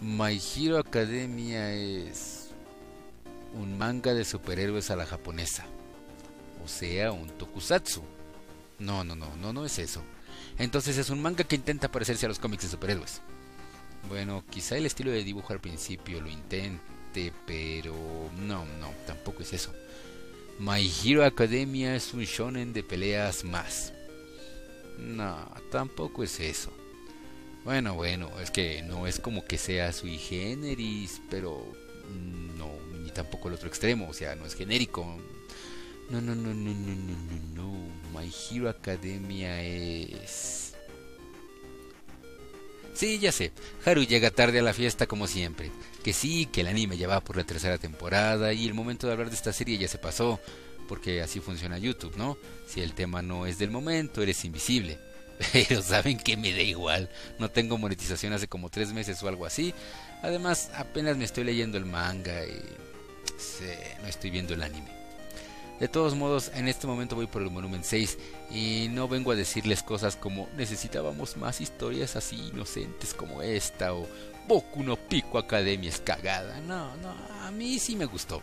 My Hero Academia es un manga de superhéroes a la japonesa. O sea, un tokusatsu. No, no, no, no, no es eso. Entonces es un manga que intenta parecerse a los cómics de superhéroes. Bueno, quizá el estilo de dibujo al principio lo intente, pero no, no, tampoco es eso. My Hero Academia es un shonen de peleas más. No, tampoco es eso. Bueno, bueno, es que no es como que sea sui generis, pero no, ni tampoco el otro extremo, o sea, no es genérico. No, no, no, no, no, no, no, no. My Hero Academia es... Sí, ya sé. Haru llega tarde a la fiesta como siempre. Que sí, que el anime ya va por la tercera temporada y el momento de hablar de esta serie ya se pasó. Porque así funciona YouTube, ¿no? Si el tema no es del momento, eres invisible. Pero saben que me da igual. No tengo monetización hace como tres meses o algo así. Además, apenas me estoy leyendo el manga y... no estoy viendo el anime. De todos modos, en este momento voy por el volumen 6 y no vengo a decirles cosas como necesitábamos más historias así inocentes como esta o Boku no Pico Academia es cagada. No, no, a mí sí me gustó.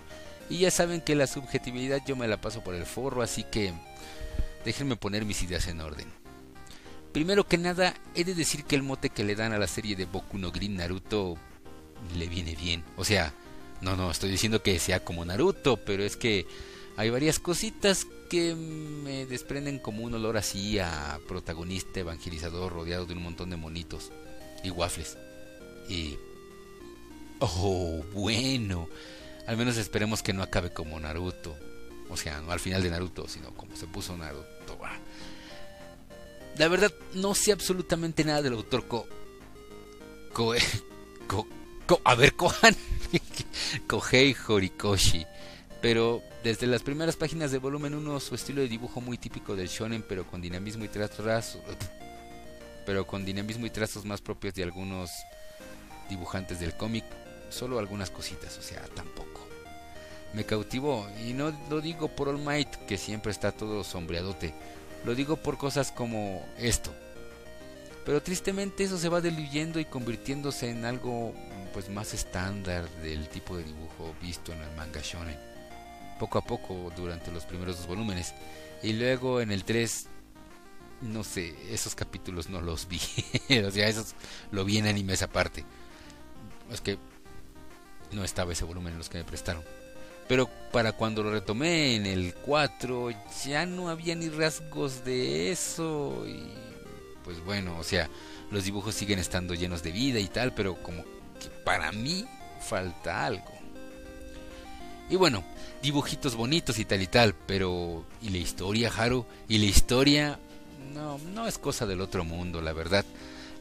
Y ya saben que la subjetividad yo me la paso por el forro, así que déjenme poner mis ideas en orden. Primero que nada, he de decir que el mote que le dan a la serie de Boku no Green Naruto le viene bien. O sea, no, no, estoy diciendo que sea como Naruto, pero es que hay varias cositas que me desprenden como un olor así a protagonista evangelizador rodeado de un montón de monitos y waffles. Y... Oh, bueno. Al menos esperemos que no acabe como Naruto. O sea, no al final de Naruto, sino como se puso Naruto. La verdad, no sé absolutamente nada del autor Ko... Ko... Ko... a ver, Kohan. Kohei Horikoshi. Pero desde las primeras páginas de volumen 1 su estilo de dibujo muy típico del shonen, pero con dinamismo y trazos pero con dinamismo y trazos más propios de algunos dibujantes del cómic, solo algunas cositas, o sea, tampoco. Me cautivó y no lo digo por All Might que siempre está todo sombreadote, lo digo por cosas como esto. Pero tristemente eso se va diluyendo y convirtiéndose en algo pues más estándar del tipo de dibujo visto en el manga shonen poco a poco durante los primeros dos volúmenes. Y luego en el 3, no sé, esos capítulos no los vi. o sea, esos lo vi en anime esa parte. Es que no estaba ese volumen en los que me prestaron. Pero para cuando lo retomé en el 4 ya no había ni rasgos de eso. Y pues bueno, o sea, los dibujos siguen estando llenos de vida y tal, pero como que para mí falta algo. Y bueno, dibujitos bonitos y tal y tal, pero ¿y la historia, Haru? ¿Y la historia? No, no es cosa del otro mundo, la verdad.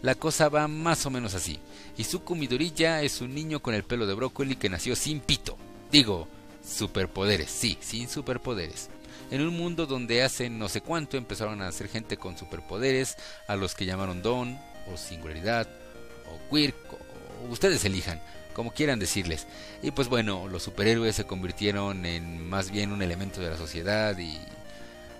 La cosa va más o menos así. Izuku Midoriya es un niño con el pelo de brócoli que nació sin pito. Digo, superpoderes, sí, sin superpoderes. En un mundo donde hace no sé cuánto empezaron a hacer gente con superpoderes, a los que llamaron don, o singularidad, o quirk, o ustedes elijan como quieran decirles. Y pues bueno, los superhéroes se convirtieron en más bien un elemento de la sociedad y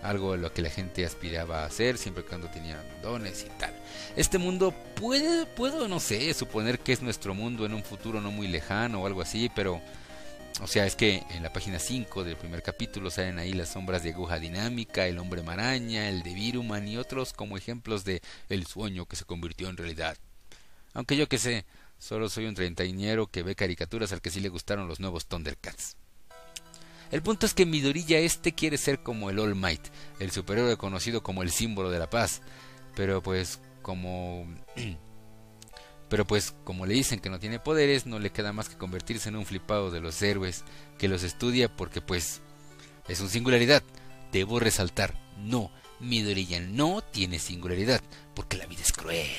algo a lo que la gente aspiraba a hacer siempre cuando tenían dones y tal. Este mundo puede, puedo, no sé, suponer que es nuestro mundo en un futuro no muy lejano o algo así, pero... O sea, es que en la página 5 del primer capítulo salen ahí las sombras de aguja dinámica, el hombre maraña, el de Viruman y otros como ejemplos de el sueño que se convirtió en realidad. Aunque yo que sé, Solo soy un treintañero que ve caricaturas al que sí le gustaron los nuevos Thundercats. El punto es que Midorilla este quiere ser como el All Might, el superhéroe conocido como el símbolo de la paz. Pero pues como... Pero pues como le dicen que no tiene poderes, no le queda más que convertirse en un flipado de los héroes que los estudia porque pues es un singularidad. Debo resaltar, no, Midorilla no tiene singularidad, porque la vida es cruel.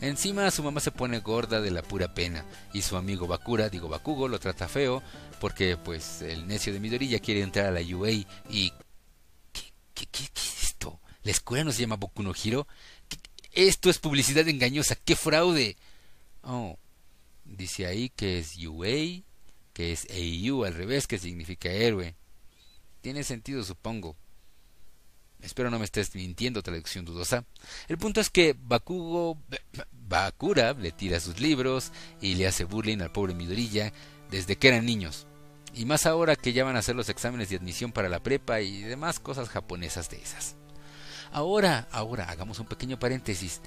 Encima su mamá se pone gorda de la pura pena y su amigo Bakura, digo Bakugo, lo trata feo porque pues el necio de Midoriya quiere entrar a la UA y... ¿Qué, qué, es esto? ¿La escuela no se llama Boku no Hiro? Esto es publicidad engañosa, qué fraude. Oh, dice ahí que es UA, que es AU al revés, que significa héroe. Tiene sentido, supongo. Espero no me estés mintiendo, traducción dudosa. El punto es que Bakugo, Bakura le tira sus libros y le hace bullying al pobre Midorilla desde que eran niños. Y más ahora que ya van a hacer los exámenes de admisión para la prepa y demás cosas japonesas de esas. Ahora, ahora, hagamos un pequeño paréntesis.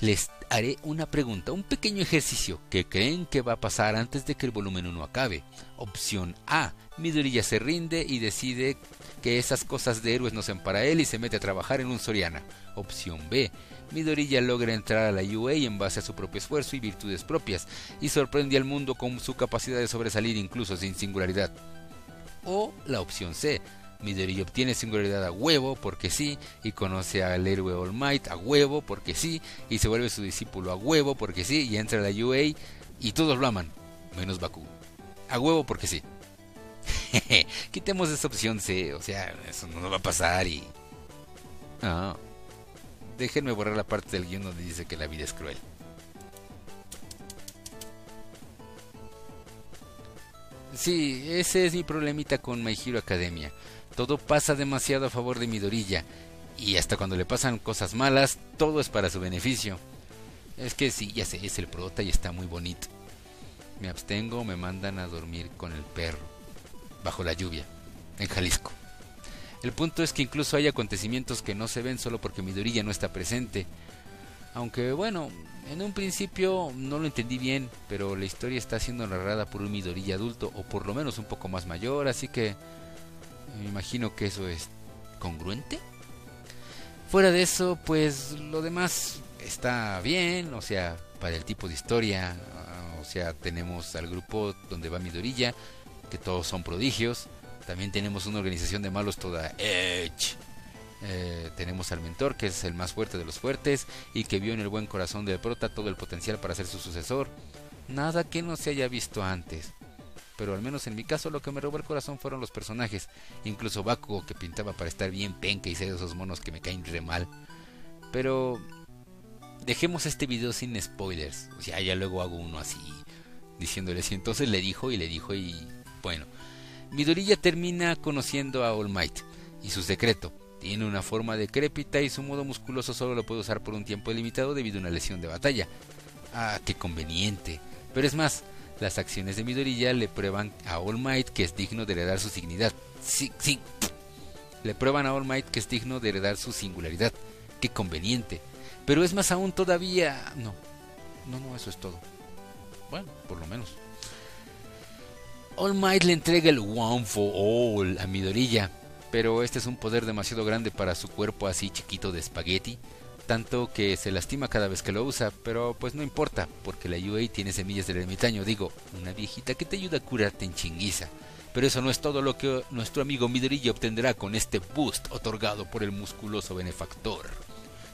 Les haré una pregunta, un pequeño ejercicio que creen que va a pasar antes de que el volumen 1 acabe. Opción A. Midorilla se rinde y decide que esas cosas de héroes no sean para él y se mete a trabajar en un Soriana. Opción B. Midorilla logra entrar a la UA en base a su propio esfuerzo y virtudes propias y sorprende al mundo con su capacidad de sobresalir incluso sin singularidad. O la opción C. Midorilla obtiene singularidad a huevo porque sí, y conoce al héroe All Might a huevo porque sí, y se vuelve su discípulo a huevo porque sí, y entra a la UA y todos lo aman, menos Baku. A huevo porque sí. Quitemos esa opción C, o sea, eso no va a pasar y... Ah. Déjenme borrar la parte del guion donde dice que la vida es cruel. Sí, ese es mi problemita con My Hero Academia. Todo pasa demasiado a favor de Midorilla. Y hasta cuando le pasan cosas malas, todo es para su beneficio. Es que sí, ya sé, es el prota y está muy bonito. Me abstengo, me mandan a dormir con el perro. Bajo la lluvia. En Jalisco. El punto es que incluso hay acontecimientos que no se ven solo porque Midorilla no está presente. Aunque bueno, en un principio no lo entendí bien, pero la historia está siendo narrada por un Midorilla adulto o por lo menos un poco más mayor, así que me imagino que eso es congruente. Fuera de eso, pues lo demás está bien, o sea, para el tipo de historia, o sea, tenemos al grupo donde va Midorilla, que todos son prodigios. También tenemos una organización de malos toda Edge. Eh, tenemos al mentor, que es el más fuerte de los fuertes y que vio en el buen corazón del prota todo el potencial para ser su sucesor. Nada que no se haya visto antes pero al menos en mi caso lo que me robó el corazón fueron los personajes, incluso Bakugo que pintaba para estar bien penca y ser esos monos que me caen re mal. Pero dejemos este video sin spoilers, o sea, ya luego hago uno así diciéndole si entonces le dijo y le dijo y bueno, Midorilla termina conociendo a All Might y su secreto. Tiene una forma decrépita y su modo musculoso solo lo puede usar por un tiempo limitado debido a una lesión de batalla. Ah, qué conveniente. Pero es más, las acciones de Midorilla le prueban a All Might que es digno de heredar su dignidad. Sí, sí. Le prueban a All Might que es digno de heredar su singularidad. Qué conveniente. Pero es más aún todavía... No. No, no, eso es todo. Bueno, por lo menos. All Might le entrega el One for All a Midorilla. Pero este es un poder demasiado grande para su cuerpo así chiquito de espagueti tanto que se lastima cada vez que lo usa, pero pues no importa, porque la UA tiene semillas del ermitaño, digo, una viejita que te ayuda a curarte en chinguiza. Pero eso no es todo lo que nuestro amigo Midorilla obtendrá con este boost otorgado por el musculoso benefactor.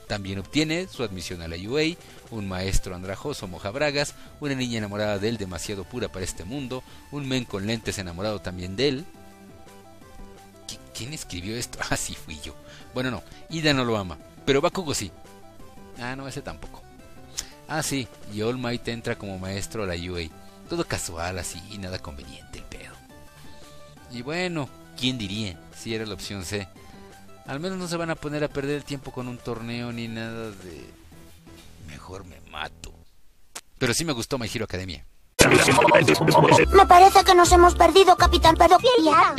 También obtiene su admisión a la UA, un maestro andrajoso mojabragas, una niña enamorada de él demasiado pura para este mundo, un men con lentes enamorado también de él. ¿Quién escribió esto? Ah, sí fui yo. Bueno, no, Ida no lo ama, pero Bakugo sí. Ah, no, ese tampoco. Ah, sí, y All Might entra como maestro a la UA. Todo casual así, y nada conveniente el pedo. Y bueno, ¿quién diría? Si era la opción C. Al menos no se van a poner a perder el tiempo con un torneo ni nada de... Mejor me mato. Pero sí me gustó My Hero Academia. Me parece que nos hemos perdido, Capitán Pedofilia.